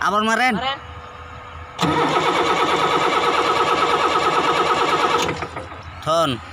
Abon maren. maren. Thon.